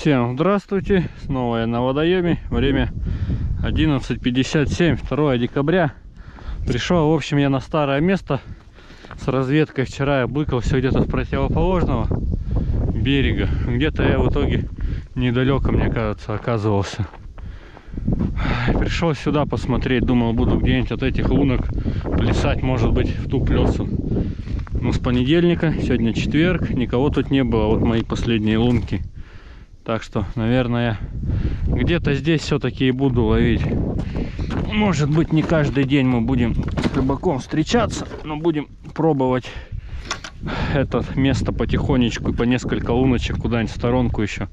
Всем здравствуйте, снова я на водоеме, время 11.57, 2 декабря. Пришел, в общем, я на старое место с разведкой. Вчера я быкал все где-то с противоположного берега. Где-то я в итоге недалеко, мне кажется, оказывался. Пришел сюда посмотреть, думал, буду где-нибудь от этих лунок плясать, может быть, в ту плесу. Ну, с понедельника, сегодня четверг, никого тут не было, вот мои последние лунки. Так что, наверное, где-то здесь все-таки и буду ловить. Может быть, не каждый день мы будем с рыбаком встречаться, но будем пробовать это место потихонечку, по несколько луночек куда-нибудь в сторонку еще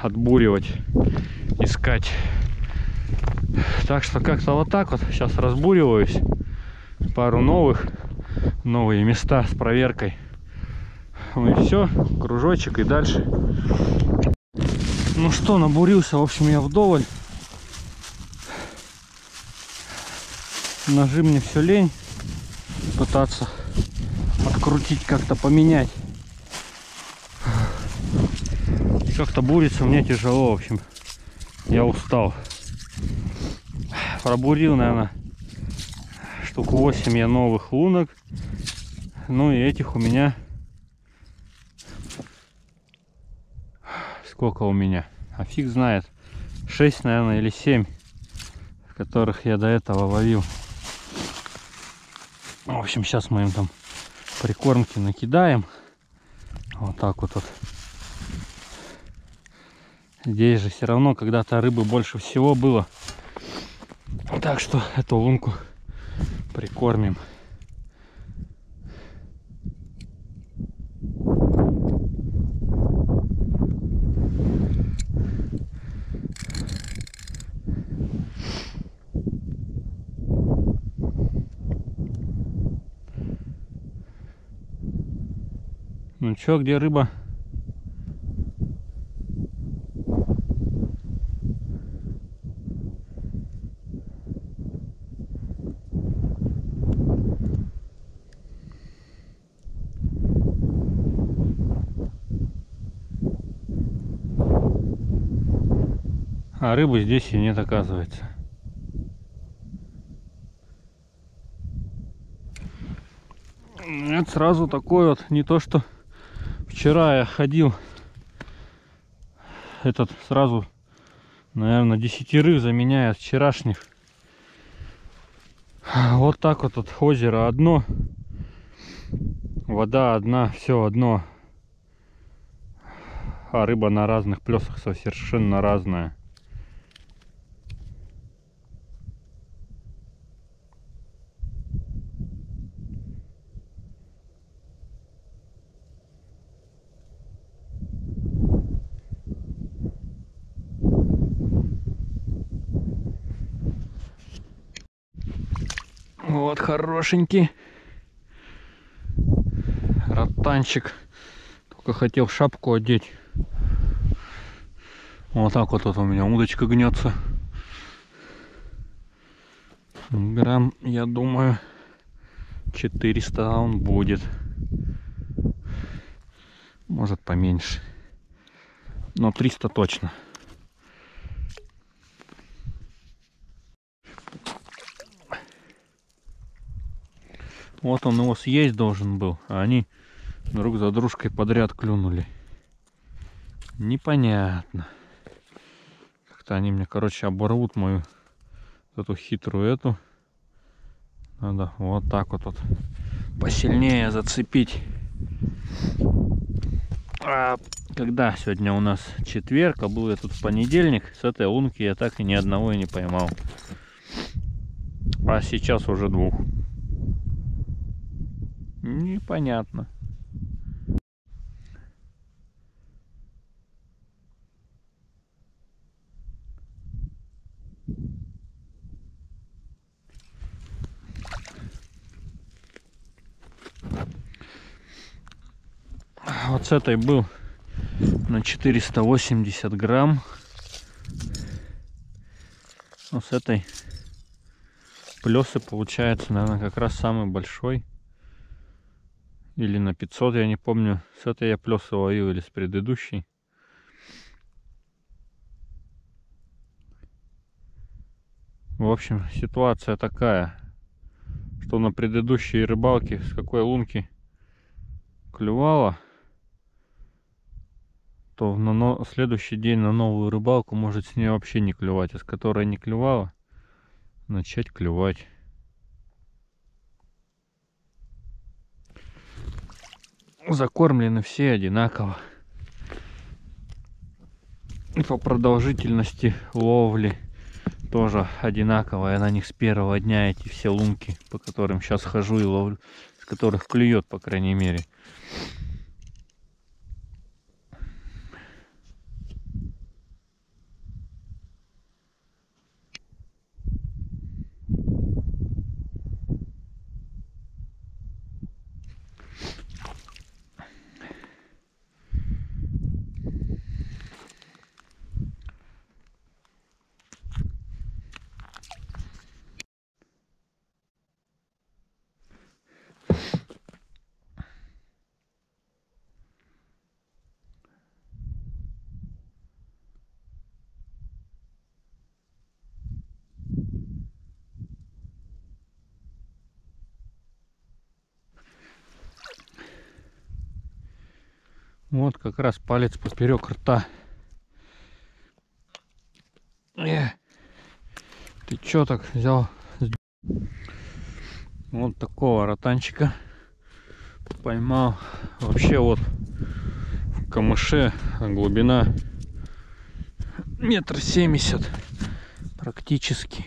отбуривать, искать. Так что как-то вот так вот сейчас разбуриваюсь. Пару новых, новые места с проверкой. Ну и все, кружочек и дальше. Ну что, набурился, в общем, я вдоволь. Ножи мне все лень пытаться открутить, как-то поменять. И как-то буриться мне тяжело, в общем. Я устал. Пробурил, наверное, штук 8 я новых лунок. Ну и этих у меня... Сколько у меня? А фиг знает. 6, наверное, или 7, которых я до этого ловил. В общем, сейчас мы им там прикормки накидаем. Вот так вот. вот. Здесь же все равно когда-то рыбы больше всего было. Так что эту лунку прикормим. Чё, где рыба? А рыбы здесь и нет, оказывается. Нет, сразу такой вот, не то что вчера я ходил, этот сразу, наверное, десятерых заменяет вчерашних. Вот так вот, вот озеро одно, вода одна, все одно, а рыба на разных плесах совершенно разная. Вот хорошенький. Ротанчик. Только хотел шапку одеть. Вот так вот тут у меня удочка гнется. Грамм, я думаю, 400 он будет. Может поменьше. Но 300 точно. Вот он его съесть должен был, а они друг за дружкой подряд клюнули. Непонятно. Как-то они мне, короче, оборвут мою эту хитрую эту. Надо вот так вот, вот посильнее зацепить. А когда сегодня у нас четверг, а был я тут понедельник, с этой лунки я так и ни одного и не поймал. А сейчас уже двух. Непонятно. Вот с этой был на 480 грамм. Ну, с этой плесы получается, наверное, как раз самый большой или на 500, я не помню. С этой я плеса ловил или с предыдущей. В общем, ситуация такая, что на предыдущей рыбалке с какой лунки клювала, то на но... следующий день на новую рыбалку может с ней вообще не клювать, а с которой не клювала, начать клювать. Закормлены все одинаково. И по продолжительности ловли тоже одинаковая на них с первого дня эти все лунки, по которым сейчас хожу и ловлю, с которых клюет, по крайней мере. Вот как раз палец поперек рта. Э, ты чё так взял? Вот такого ротанчика поймал. Вообще вот в камыше глубина метр семьдесят практически.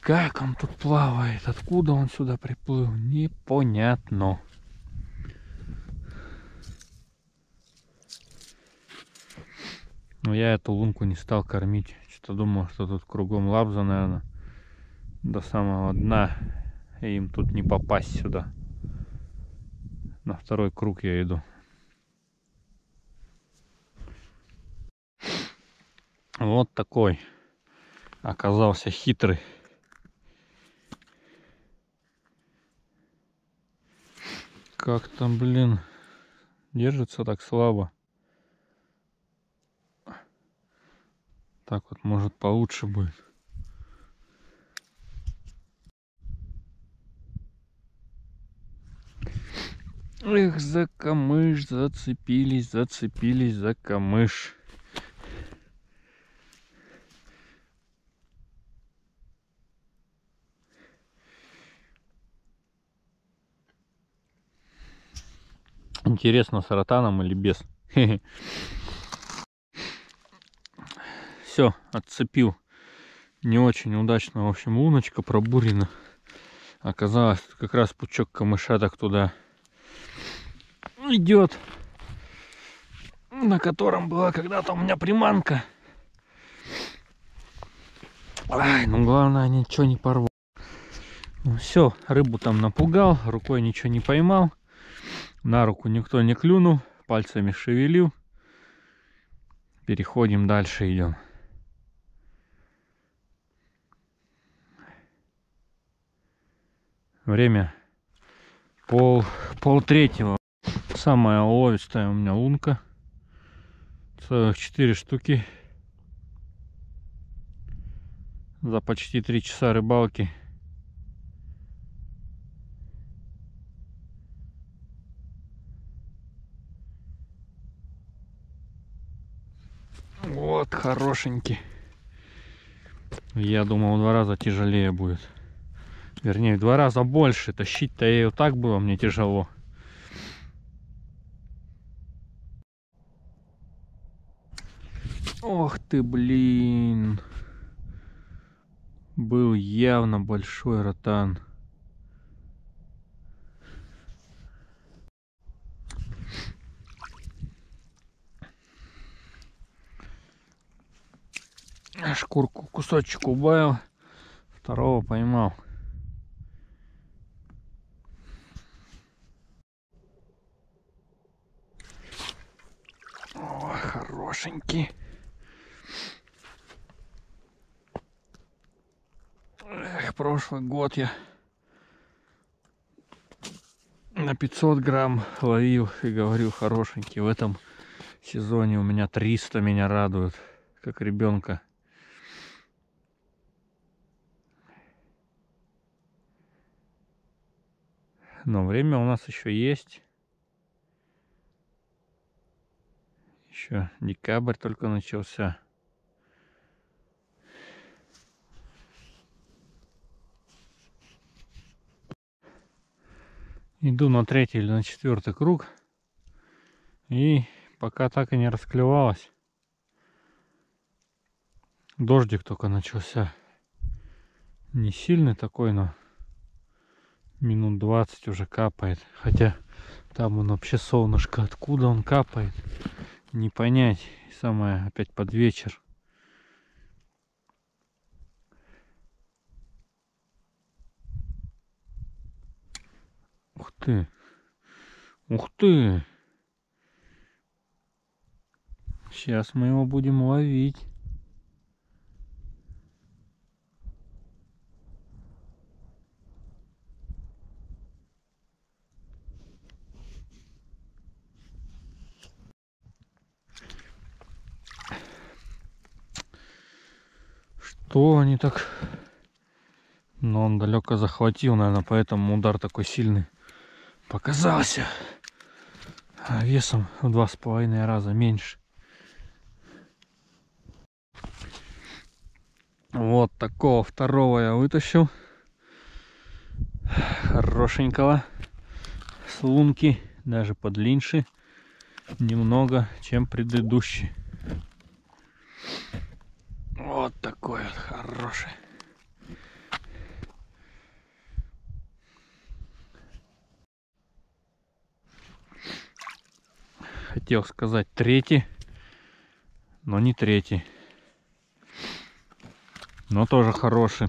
Как он тут плавает? Откуда он сюда приплыл? Непонятно. Но я эту лунку не стал кормить. Что-то думал, что тут кругом лабза, наверное, до самого дна. И им тут не попасть сюда. На второй круг я иду. Вот такой оказался хитрый. Как там, блин, держится так слабо. Так вот, может, получше будет. Эх, за камыш зацепились, зацепились за камыш. Интересно, с ротаном или без? все, отцепил. Не очень удачно, в общем, луночка пробурена. Оказалось, как раз пучок камыша так туда идет. На котором была когда-то у меня приманка. Ай, ну главное, ничего не порву. Ну, все, рыбу там напугал, рукой ничего не поймал. На руку никто не клюнул, пальцами шевелил. Переходим дальше, идем. Время пол, пол третьего. Самая уловистая у меня лунка. Целых четыре штуки. За почти три часа рыбалки. Вот, хорошенький. Я думал, в два раза тяжелее будет. Вернее, в два раза больше. Тащить-то ее так было мне тяжело. Ох ты, блин. Был явно большой ротан. Шкурку кусочек убавил, второго поймал. хорошенький. Эх, прошлый год я на 500 грамм ловил и говорю хорошенький. В этом сезоне у меня 300 меня радует, как ребенка. Но время у нас еще есть. Еще декабрь только начался. Иду на третий или на четвертый круг. И пока так и не расклевалась. Дождик только начался. Не сильный такой, но минут 20 уже капает. Хотя там он вообще солнышко. Откуда он капает? Не понять. самое опять под вечер. Ух ты. Ух ты. Сейчас мы его будем ловить. Что они так... Но он далеко захватил, наверное, поэтому удар такой сильный показался. А весом в два с половиной раза меньше. Вот такого второго я вытащил. Хорошенького. С лунки, даже подлиннее немного, чем предыдущий. Вот такой вот хороший. Хотел сказать третий, но не третий но тоже хороший.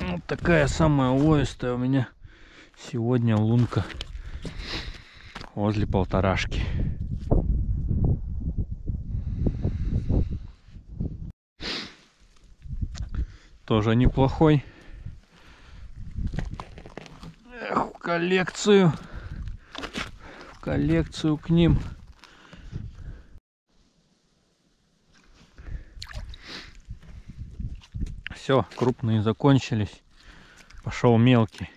Вот такая самая уловистая у меня сегодня лунка возле полторашки. Тоже неплохой. Эх, в коллекцию. В коллекцию к ним. Все, крупные закончились. Пошел мелкий.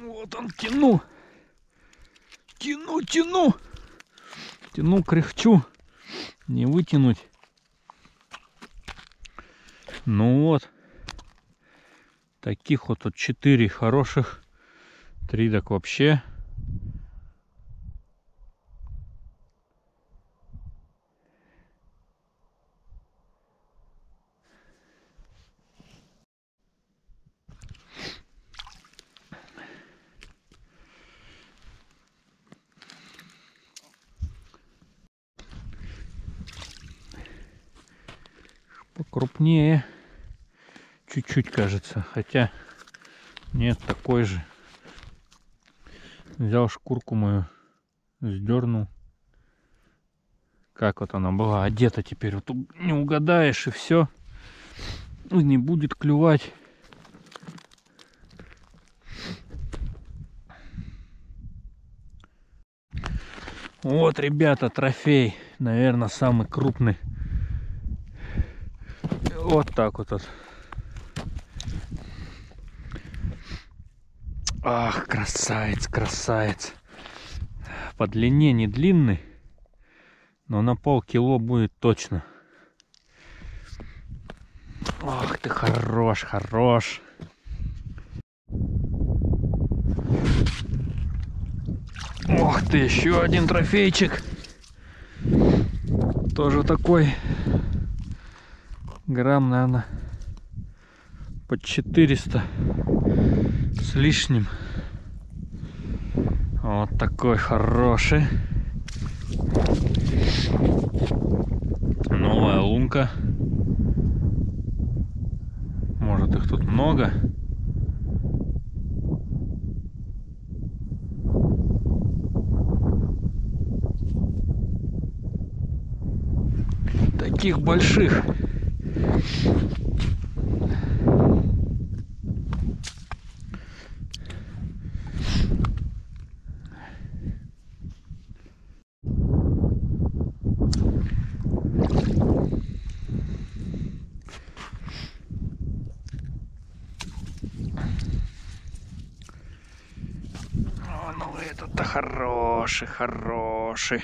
Вот он, тяну. Тяну, тяну. Тяну, кряхчу. Не вытянуть. Ну вот. Таких вот четыре хороших. Три так вообще. Покрупнее. Чуть-чуть кажется. Хотя нет такой же. Взял шкурку мою сдернул. Как вот она была одета теперь? Вот не угадаешь и все не будет клювать. Вот ребята трофей. Наверное самый крупный вот так вот. вот. Ах, красавец, красавец. По длине не длинный, но на полкило будет точно. Ах ты хорош, хорош. Ох ты, еще один трофейчик. Тоже такой грамм, наверное, под 400 с лишним. Вот такой хороший. Новая лунка. Может их тут много. Таких больших ну этот-то хороший, хороший.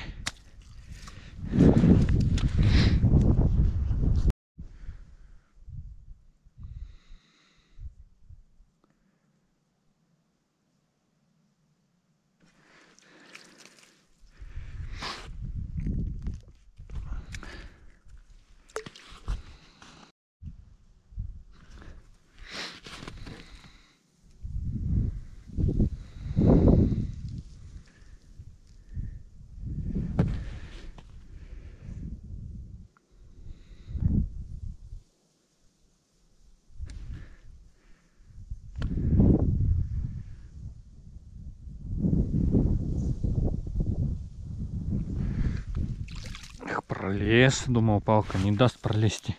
Пролез. Думал, палка не даст пролезти.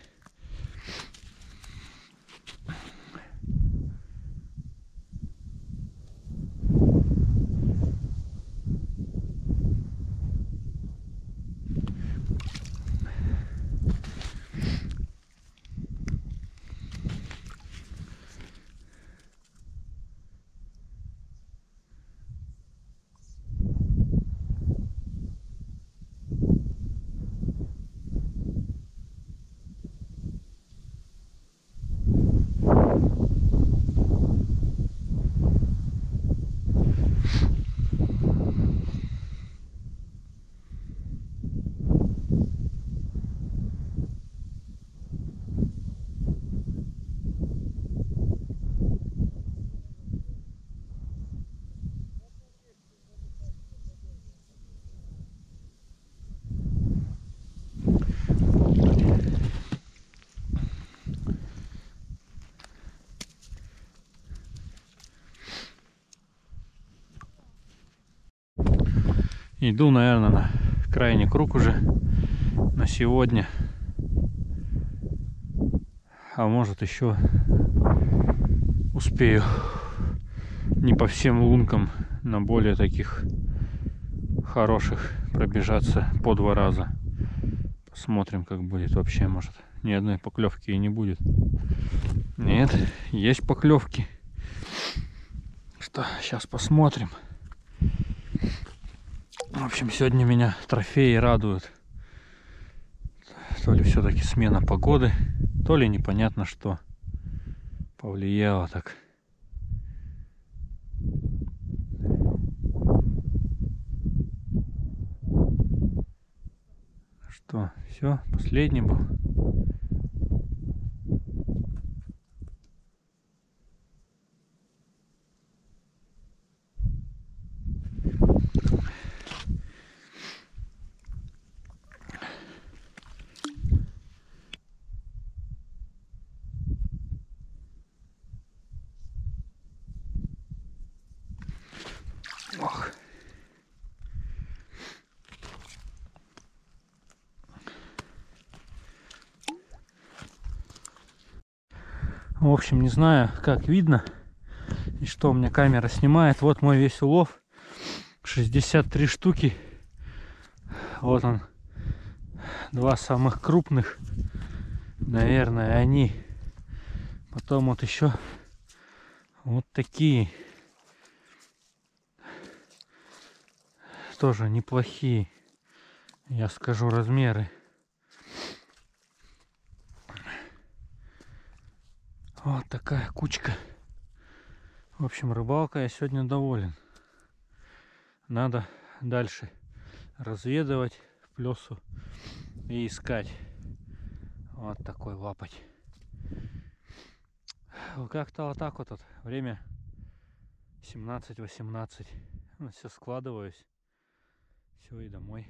Иду, наверное, на крайний круг уже на сегодня. А может еще успею не по всем лункам на более таких хороших пробежаться по два раза. Посмотрим, как будет вообще, может. Ни одной поклевки и не будет. Нет, есть поклевки. Что, сейчас посмотрим. Общем, сегодня меня трофеи радуют. То ли все-таки смена погоды, то ли непонятно что повлияло так. Что, все, последний был. В общем, не знаю, как видно и что у меня камера снимает. Вот мой весь улов. 63 штуки. Вот он. Два самых крупных. Наверное, они. Потом вот еще вот такие. тоже неплохие, я скажу, размеры. Вот такая кучка. В общем, рыбалка я сегодня доволен. Надо дальше разведывать плесу и искать. Вот такой лапать. Как-то вот так вот, вот. Время 17-18. Ну, все складываюсь. Все, и домой.